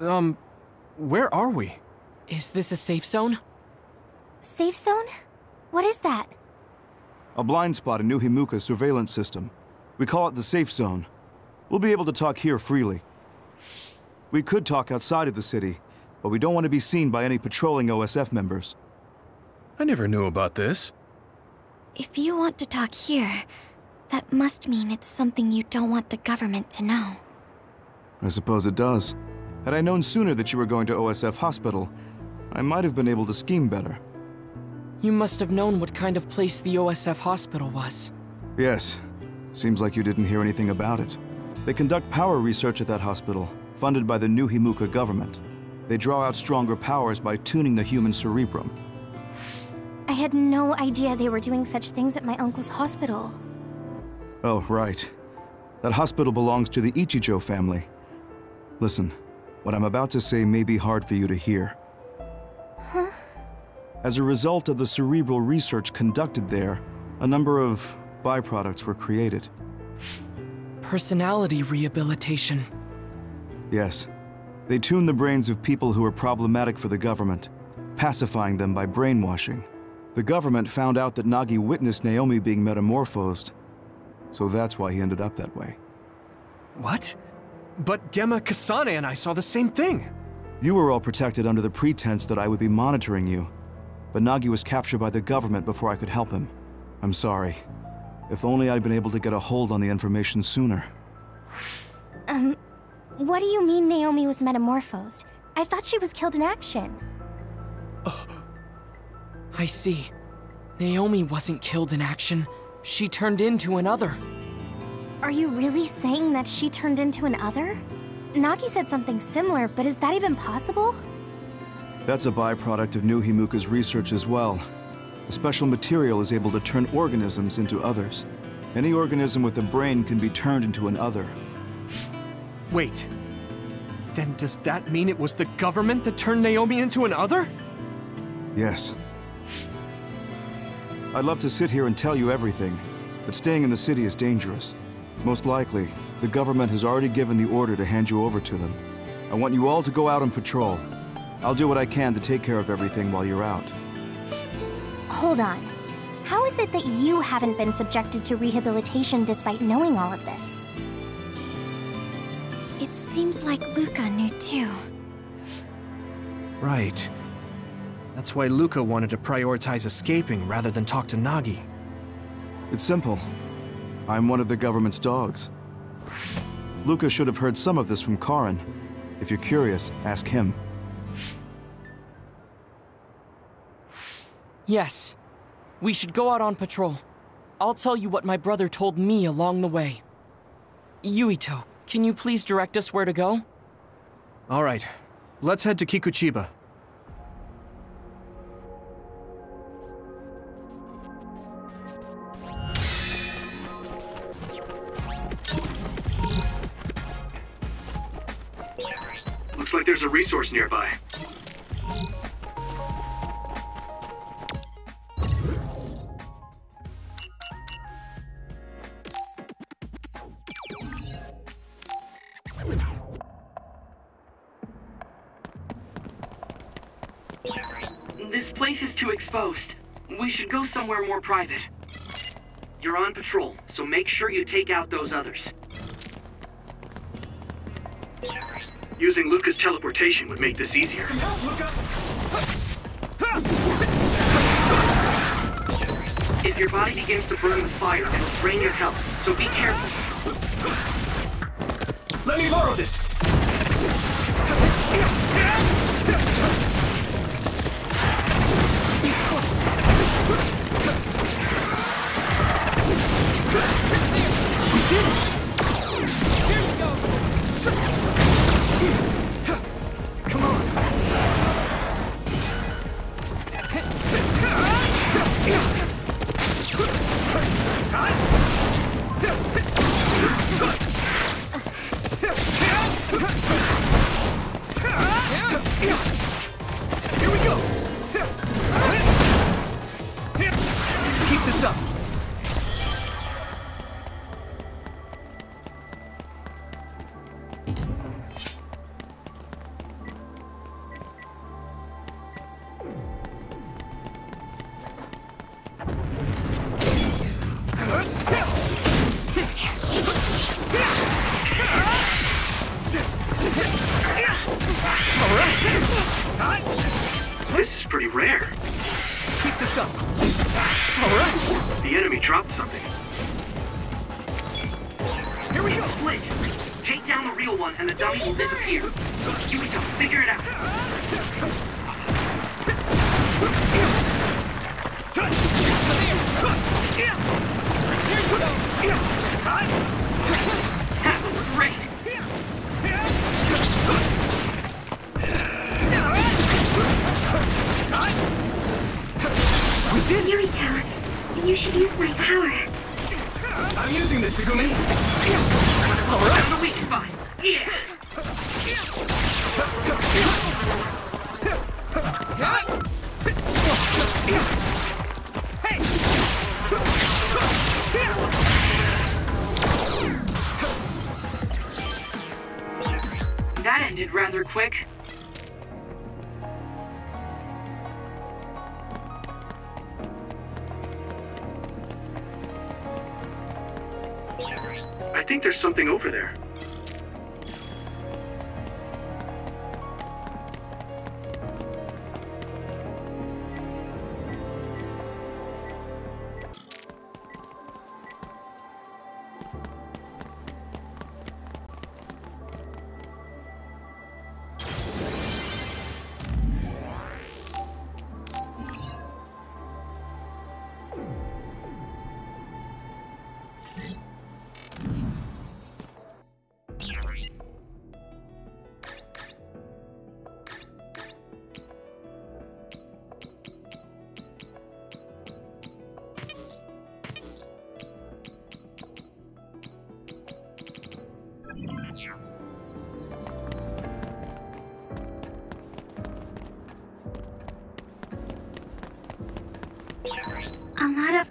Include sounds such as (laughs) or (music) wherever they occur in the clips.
Um, where are we? Is this a safe zone? Safe zone? What is that? A blind spot in New Himuka's surveillance system. We call it the safe zone. We'll be able to talk here freely. We could talk outside of the city, but we don't want to be seen by any patrolling OSF members. I never knew about this. If you want to talk here, that must mean it's something you don't want the government to know. I suppose it does. Had I known sooner that you were going to OSF Hospital, I might have been able to scheme better. You must have known what kind of place the OSF hospital was. Yes. Seems like you didn't hear anything about it. They conduct power research at that hospital, funded by the New Himuka government. They draw out stronger powers by tuning the human cerebrum. I had no idea they were doing such things at my uncle's hospital. Oh, right. That hospital belongs to the Ichijo family. Listen, what I'm about to say may be hard for you to hear. Huh? As a result of the cerebral research conducted there, a number of byproducts were created. Personality rehabilitation. Yes. They tune the brains of people who are problematic for the government, pacifying them by brainwashing. The government found out that Nagi witnessed Naomi being metamorphosed, so that's why he ended up that way. What? But Gemma, Kasane, and I saw the same thing. You were all protected under the pretense that I would be monitoring you. But Nagi was captured by the government before I could help him. I'm sorry. If only I'd been able to get a hold on the information sooner. Um, what do you mean Naomi was metamorphosed? I thought she was killed in action. I see. Naomi wasn't killed in action. She turned into another. Are you really saying that she turned into an other? Nagi said something similar, but is that even possible? That's a byproduct of New Himuka's research as well. A special material is able to turn organisms into others. Any organism with a brain can be turned into an other. Wait. Then does that mean it was the government that turned Naomi into an other? Yes. I'd love to sit here and tell you everything, but staying in the city is dangerous. Most likely, the government has already given the order to hand you over to them. I want you all to go out and patrol. I'll do what I can to take care of everything while you're out. Hold on. How is it that you haven't been subjected to rehabilitation despite knowing all of this? It seems like Luka knew too. Right. That's why Luka wanted to prioritize escaping rather than talk to Nagi. It's simple. I'm one of the government's dogs. Luka should have heard some of this from Karen. If you're curious, ask him. Yes. We should go out on patrol. I'll tell you what my brother told me along the way. Yuito, can you please direct us where to go? All right. Let's head to Kikuchiba. Private. You're on patrol, so make sure you take out those others. Using Luka's teleportation would make this easier. If your body begins to burn with fire, it'll drain your health, so be careful. Let me borrow this! Did it! Here we go! I think there's something over there.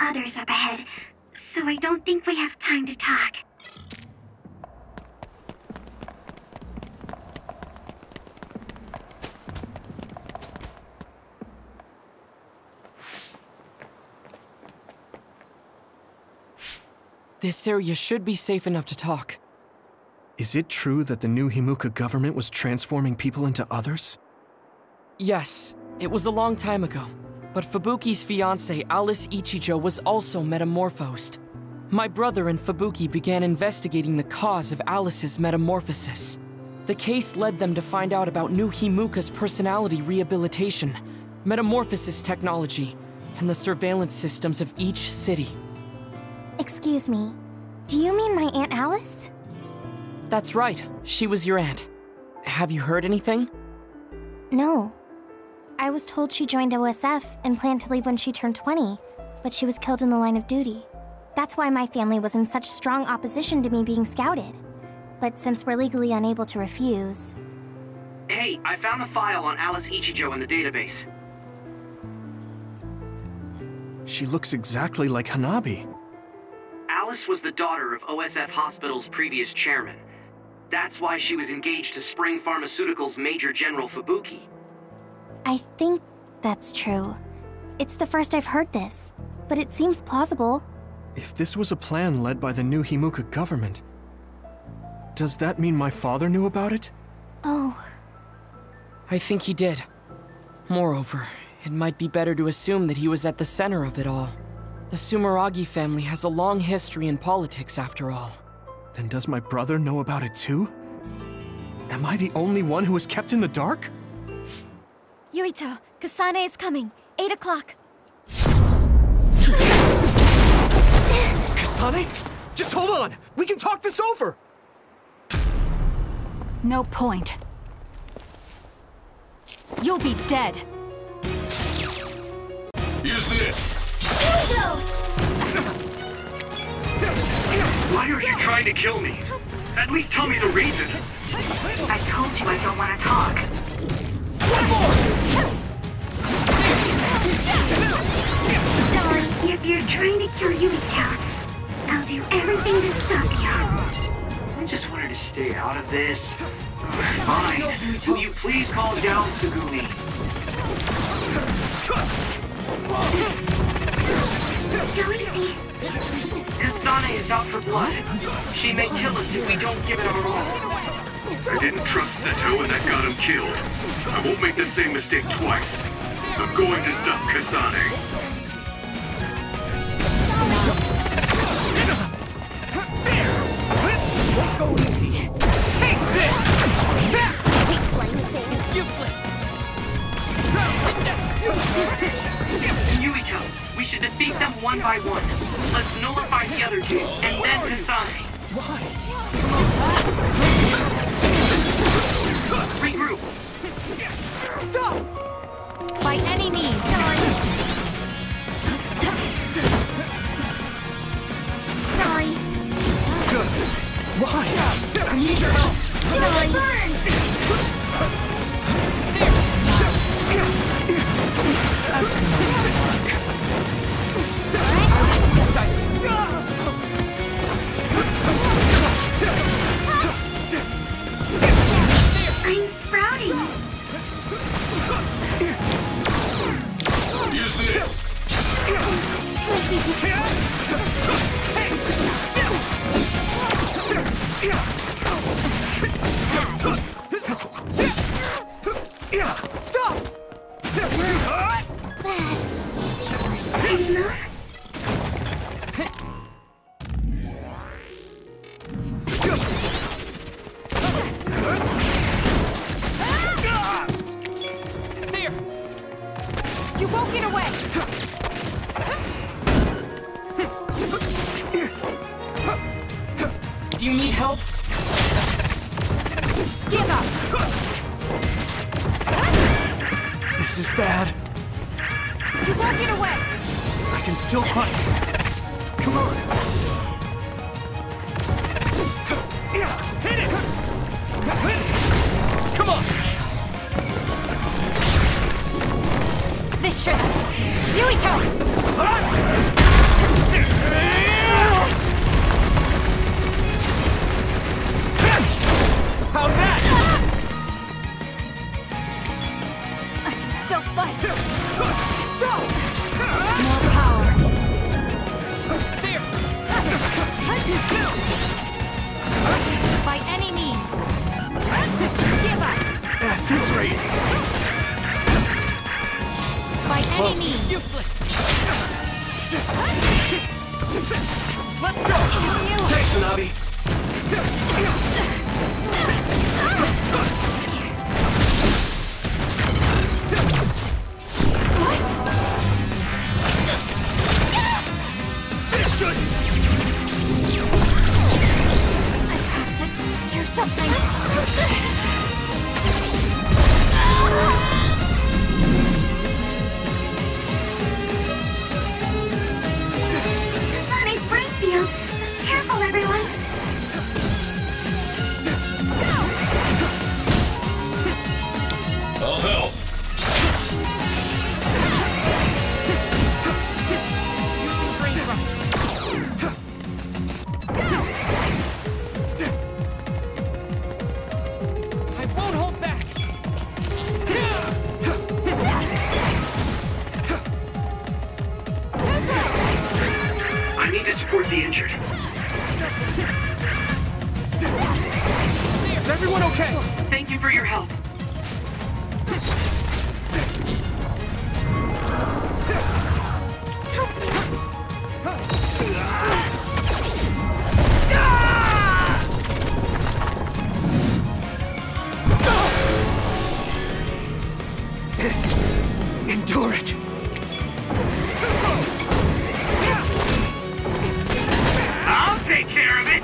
Others up ahead, so I don't think we have time to talk. This area should be safe enough to talk. Is it true that the new Himuka government was transforming people into others? Yes, it was a long time ago. But Fubuki's fiancée, Alice Ichijo, was also metamorphosed. My brother and Fubuki began investigating the cause of Alice's metamorphosis. The case led them to find out about new Himuka's personality rehabilitation, metamorphosis technology, and the surveillance systems of each city. Excuse me, do you mean my Aunt Alice? That's right, she was your aunt. Have you heard anything? No. I was told she joined OSF and planned to leave when she turned 20, but she was killed in the line of duty. That's why my family was in such strong opposition to me being scouted. But since we're legally unable to refuse, Hey, I found the file on Alice Ichijo in the database. She looks exactly like Hanabi. Alice was the daughter of OSF Hospital's previous chairman. That's why she was engaged to Spring Pharmaceuticals Major General Fubuki. I think that's true. It's the first I've heard this, but it seems plausible. If this was a plan led by the new Himuka government, does that mean my father knew about it? Oh, I think he did. Moreover, it might be better to assume that he was at the center of it all. The Sumeragi family has a long history in politics, after all. Then does my brother know about it too? Am I the only one who is kept in the dark? Yuito, Kasane is coming. 8 o'clock. Kasane? Just hold on! We can talk this over! No point. You'll be dead. Use this! Yuito. Why are you trying to kill me? At least tell me the reason. I told you I don't want to talk. Sorry. If you're trying to kill Yuito, I'll do everything to stop you. I just wanted to stay out of this. Fine. Will you please calm down Tsugumi? Go easy. Kasane is out for blood. She may kill us if we don't give it our all. I didn't trust Seto and that got him killed. I won't make the same mistake twice. I'm going to stop Kasane. Give! This is bad. You won't get away! I can still fight. Come on. Hit it! Come on! This should. Yuito! How's that? More power. There! By any means. Give up. At this rate, By any means. Useless! let's go! Thanks, Nabi. To do something. Kasane care of it.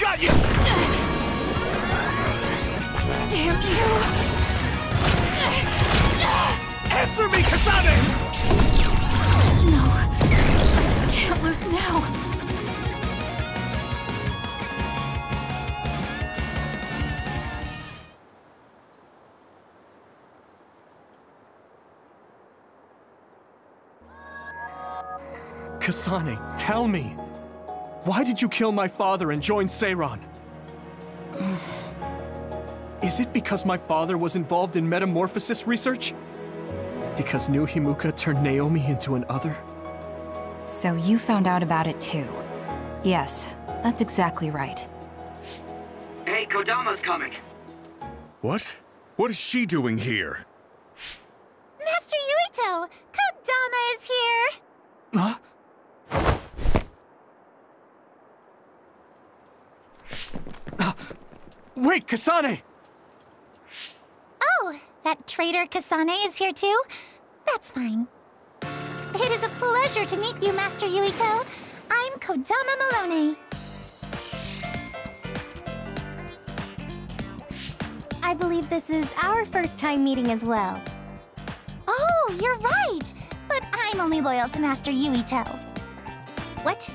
Got you! Damn you! Answer me, Kasane! No. I can't lose now. Kasane, tell me. Why did you kill my father and join Seiran? Is it because my father was involved in metamorphosis research? Because New Himuka turned Naomi into an other? So you found out about it too. Yes, that's exactly right. Hey, Kodama's coming. What? What is she doing here? Master Yuito! Kodama is here! Huh? Uh, Wait, Kasane! Oh, that traitor Kasane is here too? That's fine. It is a pleasure to meet you, Master Yuito. I'm Kodama Malone. I believe this is our first time meeting as well. Oh, you're right. But I'm only loyal to Master Yuito. What?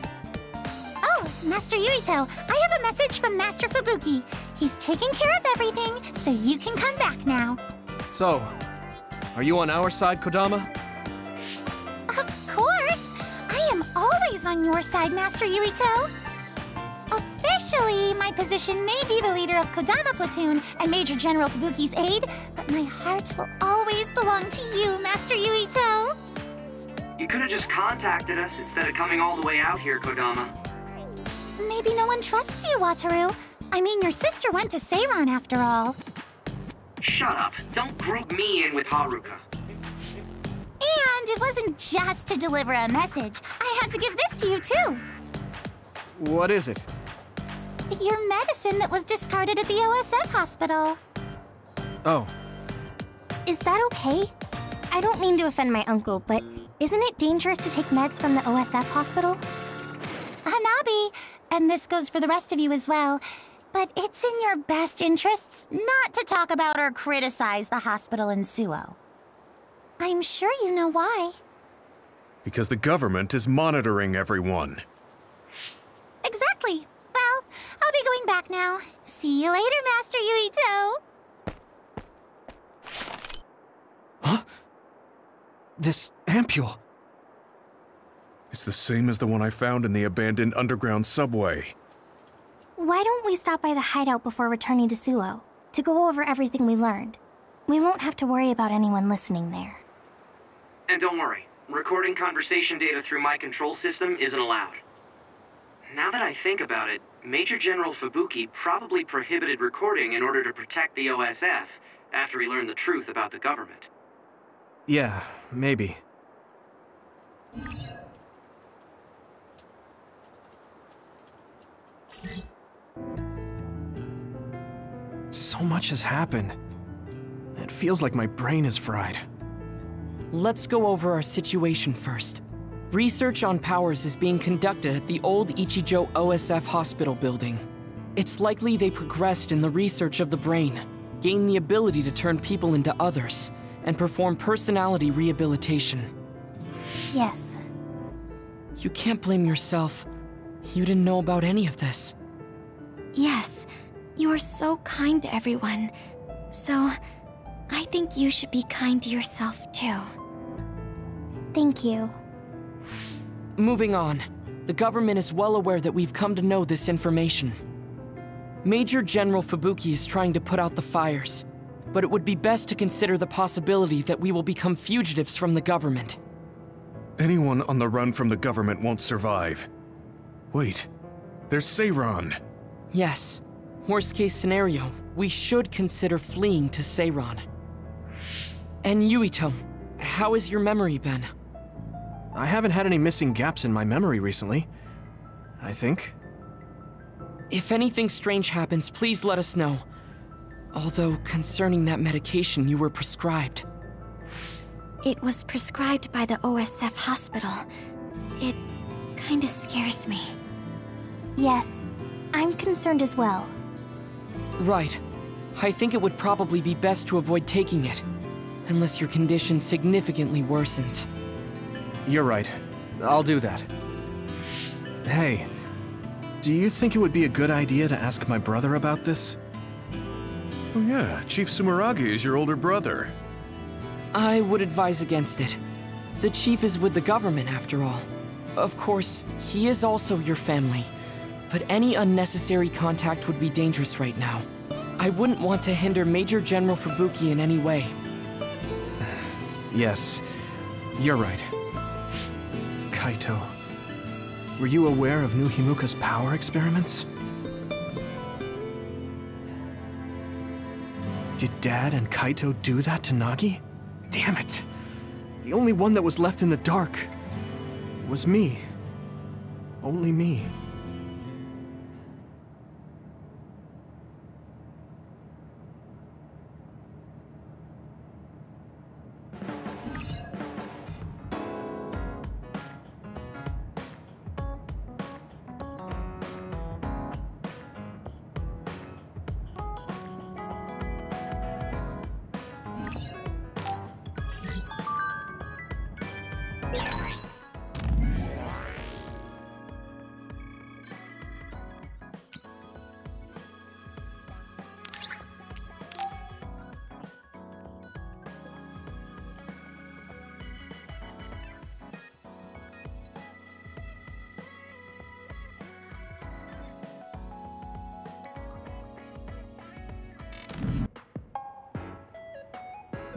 Master Yuito, I have a message from Master Fubuki. He's taking care of everything, so you can come back now. So, are you on our side, Kodama? Of course! I am always on your side, Master Yuito. Officially, my position may be the leader of Kodama Platoon and Major General Fubuki's aide, but my heart will always belong to you, Master Yuito. You could have just contacted us instead of coming all the way out here, Kodama. Maybe no one trusts you, Wataru. I mean, your sister went to Seiran after all. Shut up. Don't group me in with Haruka. And it wasn't just to deliver a message. I had to give this to you, too. What is it? Your medicine that was discarded at the OSF hospital. Oh. Is that okay? I don't mean to offend my uncle, but isn't it dangerous to take meds from the OSF hospital? Hanabi, and this goes for the rest of you as well, but it's in your best interests not to talk about or criticize the hospital in Suo. I'm sure you know why. Because the government is monitoring everyone. Exactly. Well, I'll be going back now. See you later, Master Yuito. Huh? This ampule. It's the same as the one I found in the abandoned underground subway. Why don't we stop by the hideout before returning to Suo to go over everything we learned? We won't have to worry about anyone listening there. And don't worry, recording conversation data through my control system isn't allowed. Now that I think about it, Major General Fubuki probably prohibited recording in order to protect the OSF after he learned the truth about the government. Yeah, maybe. So much has happened. It feels like my brain is fried. Let's go over our situation first. Research on powers is being conducted at the old Ichijo OSF hospital building. It's likely they progressed in the research of the brain, gained the ability to turn people into others, and perform personality rehabilitation. Yes. You can't blame yourself. You didn't know about any of this. Yes, you are so kind to everyone. So, I think you should be kind to yourself too. Thank you. Moving on. The government is well aware that we've come to know this information. Major General Fubuki is trying to put out the fires, but it would be best to consider the possibility that we will become fugitives from the government. Anyone on the run from the government won't survive. Wait, there's Seiran. Yes. Worst case scenario, we should consider fleeing to Seiran. And Yuito, how has your memory been? I haven't had any missing gaps in my memory recently. I think. If anything strange happens, please let us know. Although, concerning that medication you were prescribed. It was prescribed by the OSF hospital. It kinda scares me. Yes, I'm concerned as well. Right. I think it would probably be best to avoid taking it. Unless your condition significantly worsens. You're right. I'll do that. Hey, do you think it would be a good idea to ask my brother about this? Oh yeah, Chief Sumeragi is your older brother. I would advise against it. The chief is with the government, after all. Of course, he is also your family. But any unnecessary contact would be dangerous right now. I wouldn't want to hinder Major General Fubuki in any way. (sighs) Yes, you're right. Kaito, were you aware of New Himuka's power experiments? Did Dad and Kaito do that to Nagi? Damn it! The only one that was left in the dark was me. Only me.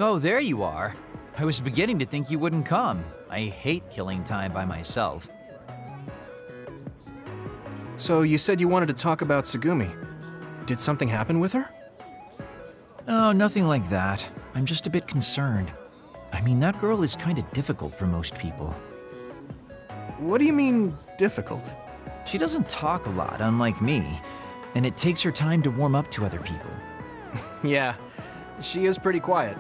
Oh, there you are. I was beginning to think you wouldn't come. I hate killing time by myself. So you said you wanted to talk about Tsugumi. Did something happen with her? Oh, nothing like that. I'm just a bit concerned. I mean, that girl is kind of difficult for most people. What do you mean, difficult? She doesn't talk a lot, unlike me, and it takes her time to warm up to other people. (laughs) yeah, she is pretty quiet.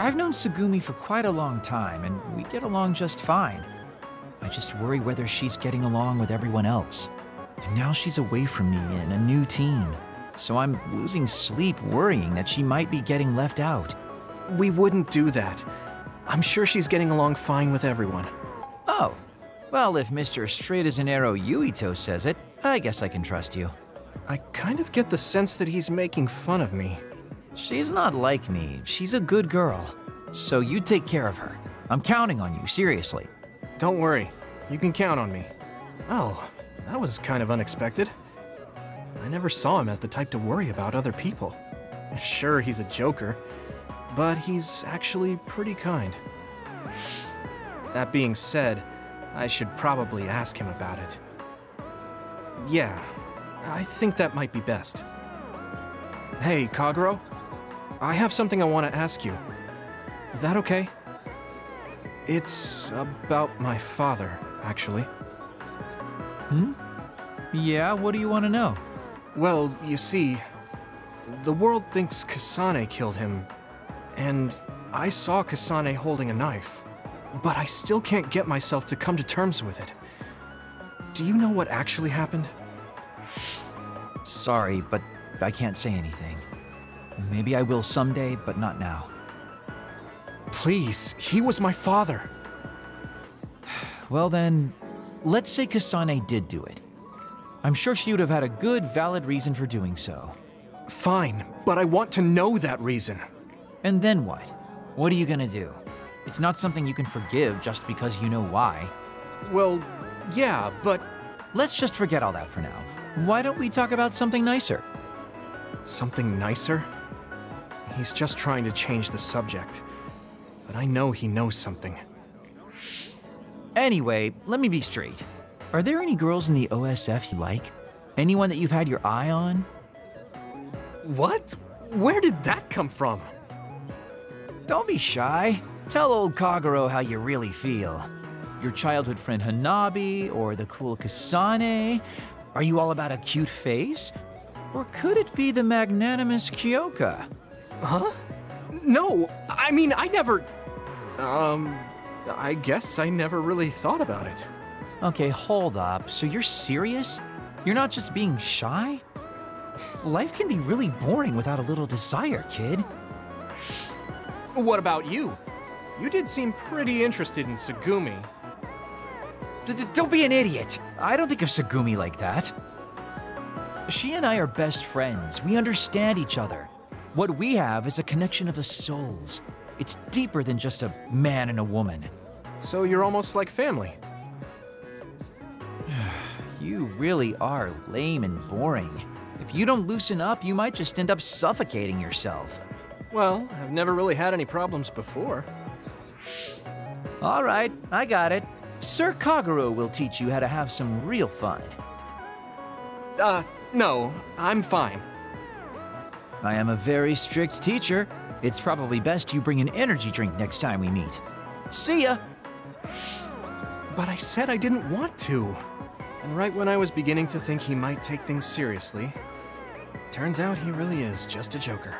I've known Tsugumi for quite a long time, and we get along just fine. I just worry whether she's getting along with everyone else. And now she's away from me in a new team, so I'm losing sleep worrying that she might be getting left out. We wouldn't do that. I'm sure she's getting along fine with everyone. Oh, well, if Mr. Straight as an Arrow Yuito says it, I guess I can trust you. I kind of get the sense that he's making fun of me. She's not like me. She's a good girl. So you take care of her. I'm counting on you, seriously. Don't worry. You can count on me. Oh, that was kind of unexpected. I never saw him as the type to worry about other people. Sure, he's a joker, but he's actually pretty kind. That being said, I should probably ask him about it. Yeah, I think that might be best. Hey, Kagero, I have something I want to ask you. Is that okay? It's about my father, actually. Hmm? Yeah, what do you want to know? Well, you see, the world thinks Kasane killed him, and I saw Kasane holding a knife, but I still can't get myself to come to terms with it. Do you know what actually happened? Sorry, but I can't say anything. Maybe I will someday, but not now. Please, he was my father. Well then, let's say Kasane did do it. I'm sure she would have had a good, valid reason for doing so. Fine, but I want to know that reason. And then what? What are you gonna do? It's not something you can forgive just because you know why. Well, yeah, but... Let's just forget all that for now. Why don't we talk about something nicer? Something nicer? He's just trying to change the subject. But I know he knows something. Anyway, let me be straight. Are there any girls in the OSF you like? Anyone that you've had your eye on? What? Where did that come from? Don't be shy. Tell old Kagero how you really feel. Your childhood friend Hanabi, or the cool Kasane? Are you all about a cute face? Or could it be the magnanimous Kyoka? Huh? No, I mean, I never... Um, I guess I never really thought about it. Okay, hold up. So you're serious? You're not just being shy? Life can be really boring without a little desire, kid. What about you? You did seem pretty interested in Tsugumi. D -d don't be an idiot. I don't think of Tsugumi like that. She and I are best friends. We understand each other. What we have is a connection of the souls. It's deeper than just a man and a woman. So you're almost like family. (sighs) you really are lame and boring. If you don't loosen up, you might just end up suffocating yourself. Well, I've never really had any problems before. All right, I got it. Sir Kagero will teach you how to have some real fun. Uh, no, I'm fine. I am a very strict teacher. It's probably best you bring an energy drink next time we meet. See ya! But I said I didn't want to. And right when I was beginning to think he might take things seriously, turns out he really is just a joker.